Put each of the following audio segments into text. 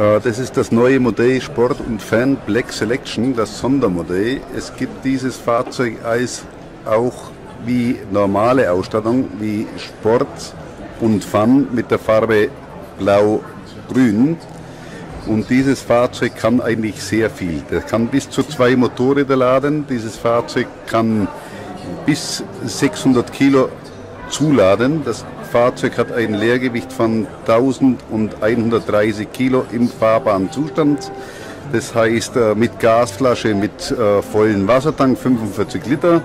Äh, Das ist das neue Modell Sport und Fan Black Selection, das Sondermodell. Es gibt dieses Fahrzeug als auch wie normale Ausstattung, wie Sport und Fun mit der Farbe Blau-Grün. Und dieses Fahrzeug kann eigentlich sehr viel. Das kann bis zu zwei Motorräder laden. Dieses Fahrzeug kann bis 600 Kilo zuladen. Das Fahrzeug hat ein Leergewicht von 1130 Kilo im fahrbaren Zustand. Das heißt äh, mit Gasflasche, mit äh, vollen Wassertank 45 Liter.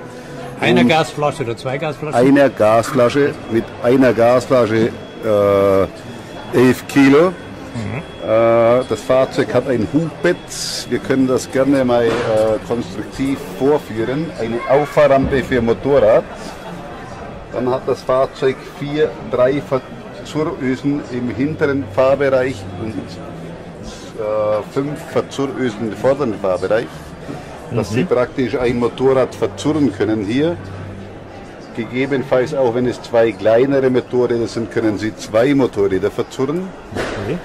Eine Und Gasflasche oder zwei Gasflaschen? Einer Gasflasche, mit einer Gasflasche äh, 11 Kilo. Äh, das Fahrzeug hat ein Hubbett. Wir können das gerne mal konstruktiv vorführen. Eine Auffahrrampe für Motorrad. Dann hat das Fahrzeug vier, drei Verzurrösen im hinteren Fahrbereich und äh, fünf Verzurrösen im vorderen Fahrbereich, dass Sie praktisch ein Motorrad verzurren können hier. Gegebenenfalls auch wenn es zwei kleinere Motorräder sind, können Sie zwei Motorräder verzurren. Okay.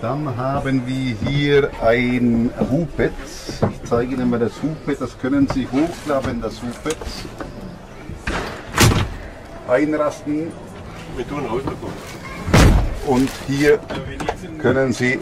Dann haben wir hier ein Hubbett. Ich zeige Ihnen mal das Hubbett. Das können Sie hochklappen, das Hubbett. Einrasten. Und hier können Sie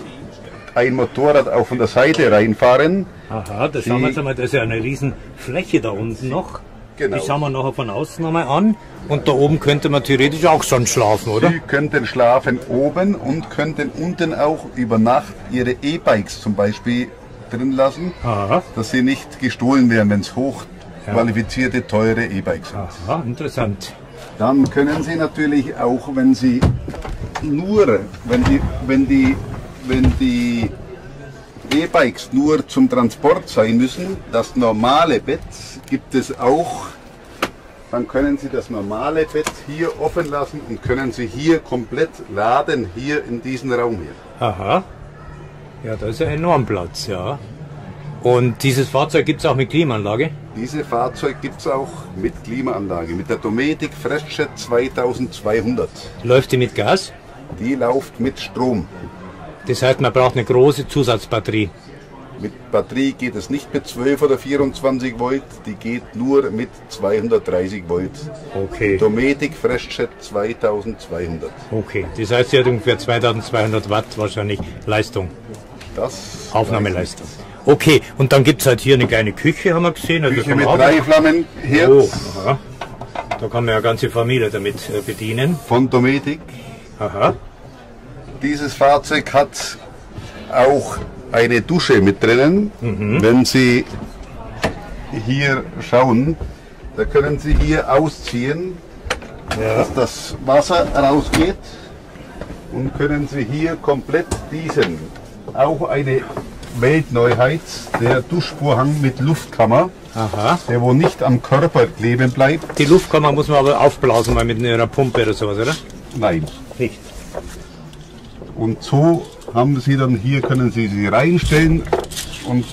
ein Motorrad auch von der Seite reinfahren. Aha, das Die- schauen wir jetzt einmal. Das ist ja eine riesen Fläche da unten noch. Genau. Die schauen wir nachher von außen nochmal an. Und da oben könnte man theoretisch auch schon schlafen, oder? Sie könnten schlafen oben und könnten unten auch über Nacht Ihre E-Bikes zum Beispiel drin lassen, Aha. dass sie nicht gestohlen werden, wenn es hochqualifizierte, teure E-Bikes sind. Aha, interessant. Dann können Sie natürlich auch, wenn Sie nur, wenn die, wenn die, wenn die E-Bikes nur zum Transport sein müssen, das normale Bett gibt es auch. Dann können Sie das normale Bett hier offen lassen und können Sie hier komplett laden, hier in diesem Raum hier. Aha. Ja, da ist ja enorm Platz, ja. Und dieses Fahrzeug gibt es auch mit Klimaanlage? Diese Fahrzeug gibt es auch mit Klimaanlage, mit der Dometic FreshJet 2200. Läuft die mit Gas? Die läuft mit Strom. Das heißt, man braucht eine große Zusatzbatterie. Mit Batterie geht es nicht mit 12 oder 24 Volt, die geht nur mit 230 Volt. Okay. Dometic FreshJet 2200. Okay. Das heißt, sie hat ungefähr 2200 Watt wahrscheinlich Leistung, Das Aufnahmeleistung. Okay, und dann gibt es halt hier eine kleine Küche, haben wir gesehen. Also Küche mit auch- drei Flammen, Oh, Herz aha. Da kann man ja eine ganze Familie damit äh, bedienen. von Dometic. Aha. Dieses Fahrzeug hat auch eine Dusche mit drinnen. Wenn Sie hier schauen, da können Sie hier ausziehen, dass das Wasser rausgeht und können Sie hier komplett diesen, auch eine Weltneuheit, der Duschvorhang mit Luftkammer, Aha. der wo nicht am Körper kleben bleibt. Die Luftkammer muss man aber aufblasen, mal mit einer Pumpe oder sowas, oder? Nein. Nicht. Und so haben Sie dann hier, können Sie sie reinstellen und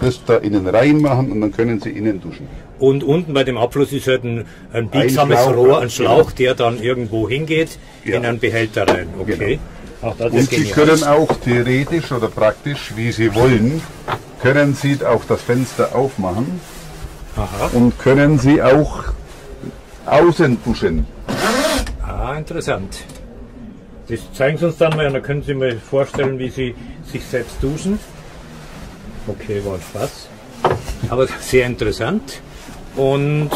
das da innen reinmachen und dann können Sie innen duschen. Und unten bei dem Abfluss ist halt ein, ein biegsames Schlauch, Rohr, ein Schlauch, der dann irgendwo hingeht, Ja. in einen Behälter rein. Okay. Ist Und Sie können auch theoretisch oder praktisch, wie Sie wollen, können Sie auch das Fenster aufmachen Aha. und können Sie auch außen duschen. Ah, interessant. Das zeigen Sie uns dann mal und dann können Sie mir vorstellen, wie Sie sich selbst duschen. Okay, war ein Spaß. Aber sehr interessant. Und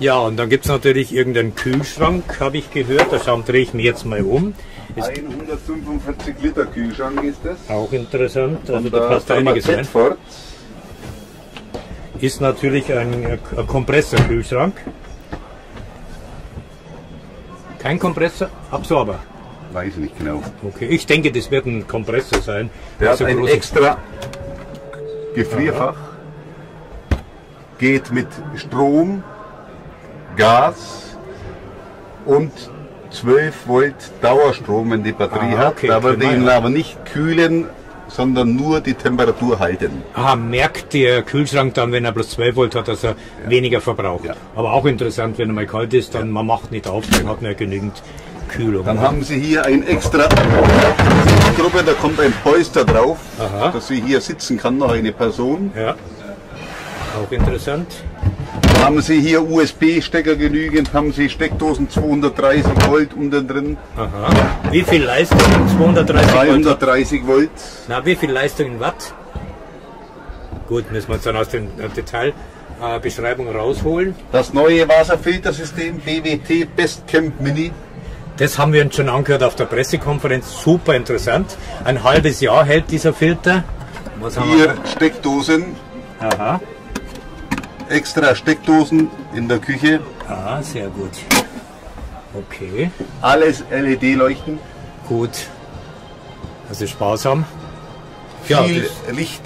ja, und dann gibt es natürlich irgendeinen Kühlschrank, habe ich gehört. Da drehe ich mich jetzt mal um. Ist 145 Liter Kühlschrank ist das. auch interessant. Also Und da passt einiges rein. Tedford, Ist natürlich ein, äh, ein Kompressorkühlschrank. Kein Kompressor, Absorber. weiß ich nicht genau. Okay, ich denke, das wird ein Kompressor sein. Der hat ein extra Gefrierfach, geht mit Strom, Gas und 12 Volt Dauerstrom, wenn die Batterie Ah, hat. okay, wird prima, ihn ja. aber nicht kühlen, sondern nur die Temperatur halten. Aha, merkt der Kühlschrank dann, wenn er bloß 12 Volt hat, dass er weniger verbraucht. Ja. Aber auch interessant, wenn er mal kalt ist, dann man macht nicht auf, dann hat man ja genügend Kühlung. Dann haben Sie hier ein extra Hupe, da kommt ein Polster drauf, Aha. dass sie hier sitzen kann, noch eine Person. Ja. Auch interessant. Haben Sie hier USB-Stecker genügend, haben Sie Steckdosen 230 Volt unten drin, Aha. Wie viel Leistung? 230 Volt. 330 Volt. Na, wie viel Leistung in Watt? Gut, müssen wir uns dann aus der Detailbeschreibung rausholen. Das neue Wasserfiltersystem BWT Bestcamp Mini. Das haben wir uns schon angehört auf der Pressekonferenz. Super interessant. Ein halbes Jahr hält dieser Filter. Was haben Hier Steckdosen? Aha. Extra Steckdosen in der Küche. Ah, sehr gut. Okay, Alles LED-Leuchten, gut. Also sparsam. Ja, viel das, Licht.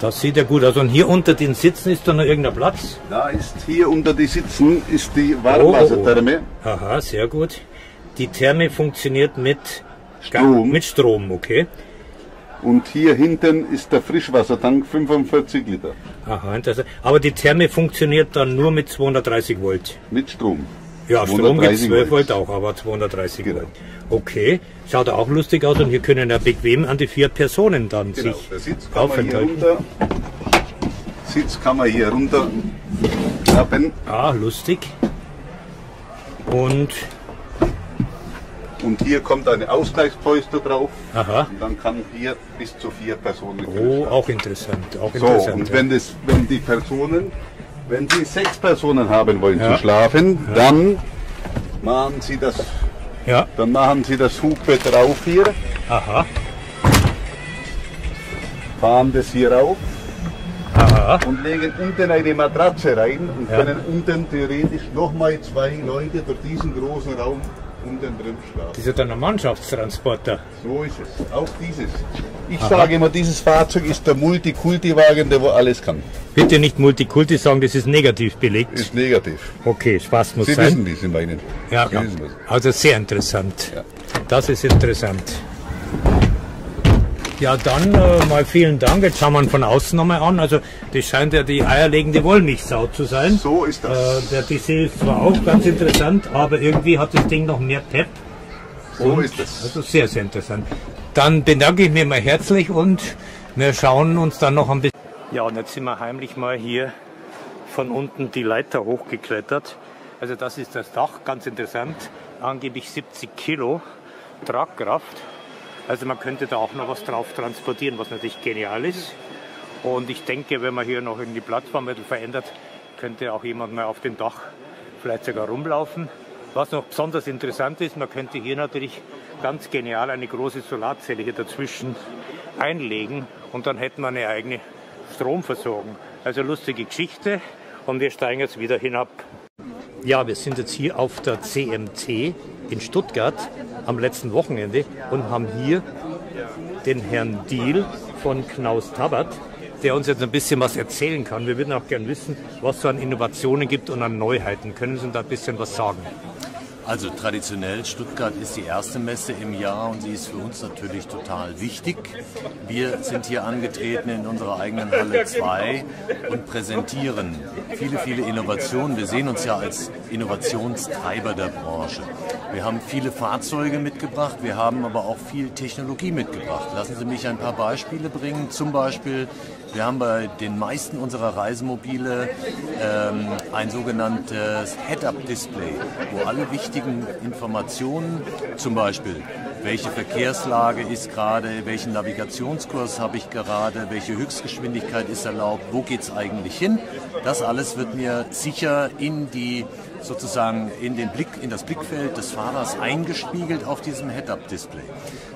das sieht ja gut aus. Und hier unter den Sitzen ist da noch irgendein Platz. Da ist hier unter die Sitzen ist die Warmwassertherme. Aha, sehr gut. Die Therme funktioniert mit Strom. Mit Strom, okay. Und hier hinten ist der Frischwassertank 45 Liter Aha, interessant. Aber die Therme funktioniert dann nur mit 230 Volt. mit Strom. Ja, Strom gibt 230 12 Volt auch, aber 230 Genau. Volt. Okay, schaut auch lustig aus und hier können ja bequem an die vier Personen dann Genau, sich der Sitz kann man hier runter. Sitz kann man hier runter klappen Ah, lustig. Und, und hier kommt eine Ausgleichspolster drauf. aha, Und dann kann hier bis zu vier Personen oh, auch interessant, auch So, interessant. und ja. wenn, das, wenn die Personen, wenn Sie sechs Personen haben wollen Ja. zu schlafen, dann machen Sie das, ja, dann machen Sie das Hupe drauf hier, aha, fahren das hier rauf aha, und legen unten eine Matratze rein und Ja. können unten theoretisch nochmal zwei Leute durch diesen großen Raum unten drin schlafen. das ist dann ein Mannschaftstransporter. So ist es. Auch dieses. Ich sage immer, dieses Fahrzeug ist der Multikulti-Wagen, der wo alles kann. Bitte nicht Multikulti sagen, das ist negativ belegt. Ist negativ. Okay, Spaß muss Sie sein. wissen, wie Sie meinen. Ja, Sie das. also sehr interessant. Ja. Das ist interessant. Ja, dann äh, mal vielen Dank. Jetzt schauen wir ihn von außen nochmal an. Also das scheint ja die eierlegende Wollmilchsau zu sein. So ist das. Äh, der Dessert ist zwar auch ganz interessant, aber irgendwie hat das Ding noch mehr Pep. So ist es. Also sehr, sehr interessant. Dann bedanke ich mich mal herzlich und wir schauen uns dann noch ein bisschen. Ja, und jetzt sind wir heimlich mal hier von unten die Leiter hochgeklettert. Also das ist das Dach, ganz interessant. Angeblich 70 Kilo Tragkraft. Also man könnte da auch noch was drauf transportieren, was natürlich genial ist. Und ich denke, wenn man hier noch in die Plattform bisschen verändert, könnte auch jemand mal auf dem Dach vielleicht sogar rumlaufen. Was noch besonders interessant ist, man könnte hier natürlich ganz genial eine große Solarzelle hier dazwischen einlegen und dann hätten wir eine eigene Stromversorgung. Also lustige Geschichte und wir steigen jetzt wieder hinab. Ja, wir sind jetzt hier auf der CMT in Stuttgart am letzten Wochenende und haben hier den Herrn Diel von Knaus Tabat, der uns jetzt ein bisschen was erzählen kann. Wir würden auch gern wissen, was es so an Innovationen gibt und an Neuheiten. Können Sie uns da ein bisschen was sagen? Also traditionell, Stuttgart ist die erste Messe im Jahr und sie ist für uns natürlich total wichtig. Wir sind hier angetreten in unserer eigenen Halle 2 und präsentieren viele, viele Innovationen. Wir sehen uns ja als Innovationstreiber der Branche. Wir haben viele Fahrzeuge mitgebracht, wir haben aber auch viel Technologie mitgebracht. Lassen Sie mich ein paar Beispiele bringen. Zum Beispiel, wir haben bei den meisten unserer Reisemobile ähm, ein sogenanntes Head-Up-Display, wo alle wichtigen Informationen, zum Beispiel welche Verkehrslage ist gerade, welchen Navigationskurs habe ich gerade, welche Höchstgeschwindigkeit ist erlaubt, wo geht es eigentlich hin, das alles wird mir sicher in die sozusagen in den Blick, in das Blickfeld des Fahrers eingespiegelt auf diesem Head-Up-Display.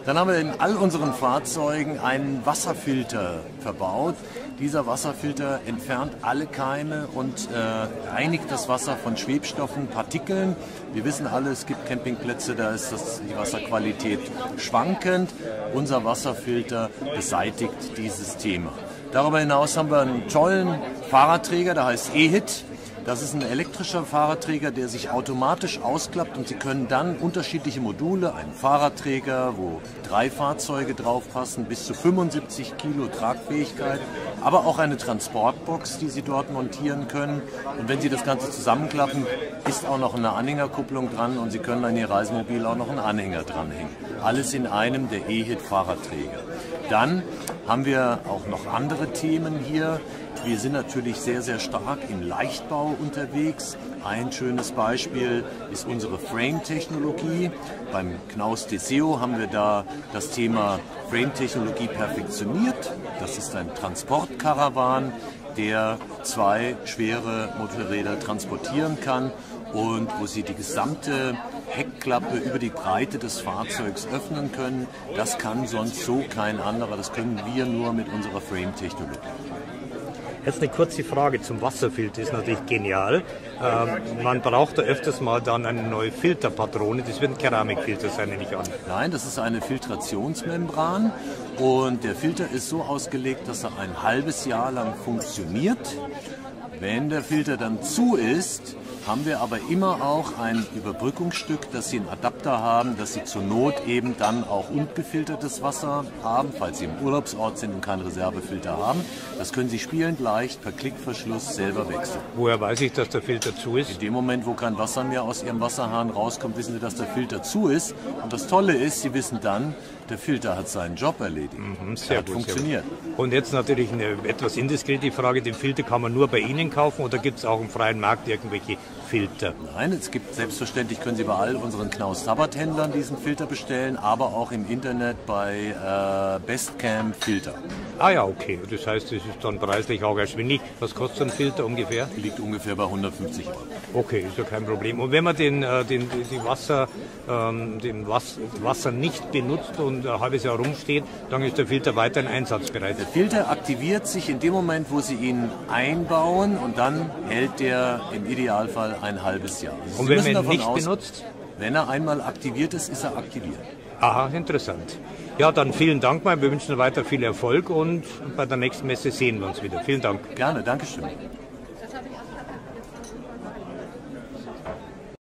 Dann haben wir in all unseren Fahrzeugen einen Wasserfilter verbaut. Dieser Wasserfilter entfernt alle Keime und äh, reinigt das Wasser von Schwebstoffen, Partikeln. Wir wissen alle, es gibt Campingplätze, da ist das, die Wasserqualität schwankend. Unser Wasserfilter beseitigt dieses Thema. Darüber hinaus haben wir einen tollen Fahrradträger, der heißt E-Hit. Das ist ein elektrischer Fahrradträger, der sich automatisch ausklappt und Sie können dann unterschiedliche Module, einen Fahrradträger, wo drei Fahrzeuge draufpassen, bis zu 75 Kilo Tragfähigkeit, aber auch eine Transportbox, die Sie dort montieren können. Und wenn Sie das Ganze zusammenklappen, ist auch noch eine Anhängerkupplung dran und Sie können an Ihr Reisemobil auch noch einen Anhänger dranhängen. Alles in einem der E-Hit Fahrradträger. Dann haben wir auch noch andere Themen hier. Wir sind natürlich sehr, sehr stark im Leichtbau unterwegs. Ein schönes Beispiel ist unsere Frame-Technologie. Beim Knaus Deseo haben wir da das Thema Frame-Technologie perfektioniert. Das ist ein Transportkarawan, der zwei schwere Motorräder transportieren kann und wo Sie die gesamte Heckklappe über die Breite des Fahrzeugs öffnen können. Das kann sonst so kein anderer. Das können wir nur mit unserer Frame-Technologie. Jetzt eine kurze Frage zum Wasserfilter, ist natürlich genial. Ähm, man braucht da öfters mal dann eine neue Filterpatrone. Das wird ein Keramikfilter sein, nehme ich an. Nein, das ist eine Filtrationsmembran und der Filter ist so ausgelegt, dass er ein halbes Jahr lang funktioniert. Wenn der Filter dann zu ist, haben wir aber immer auch ein Überbrückungsstück, dass Sie einen Adapter haben, dass Sie zur Not eben dann auch ungefiltertes Wasser haben, falls Sie im Urlaubsort sind und keinen Reservefilter haben. Das können Sie spielend leicht per Klickverschluss selber wechseln. Woher weiß ich, dass der Filter zu ist? In dem Moment, wo kein Wasser mehr aus Ihrem Wasserhahn rauskommt, wissen Sie, dass der Filter zu ist. Und das Tolle ist, Sie wissen dann, der Filter hat seinen Job erledigt. Mhm, sehr hat gut, funktioniert. Sehr gut. Und jetzt natürlich eine etwas indiskrete Frage. Den Filter kann man nur bei Ihnen kaufen oder gibt es auch im freien Markt irgendwelche Filter? Nein, es gibt selbstverständlich, können Sie bei all unseren Knaus Sabbat Händlern diesen Filter bestellen, aber auch im Internet bei äh, Bestcam Filter. Ah ja, okay. Das heißt, es ist dann preislich auch erschwinglich. Was kostet so ein Filter ungefähr? Liegt ungefähr bei 150 Euro. Okay, ist ja kein Problem. Und wenn man den, äh, den, die Wasser, ähm, den Was Wasser nicht benutzt und ein halbes Jahr rumsteht, dann ist der Filter weiterhin einsatzbereit. Der Filter aktiviert sich in dem Moment, wo Sie ihn einbauen und dann hält der im Idealfall ein halbes Jahr. Also Und Sie wenn man ihn nicht aus- benutzt? Wenn er einmal aktiviert ist, ist er aktiviert. Aha, interessant. Ja, dann vielen Dank mal. Wir wünschen weiter viel Erfolg und bei der nächsten Messe sehen wir uns wieder. Vielen Dank. Gerne, Dankeschön.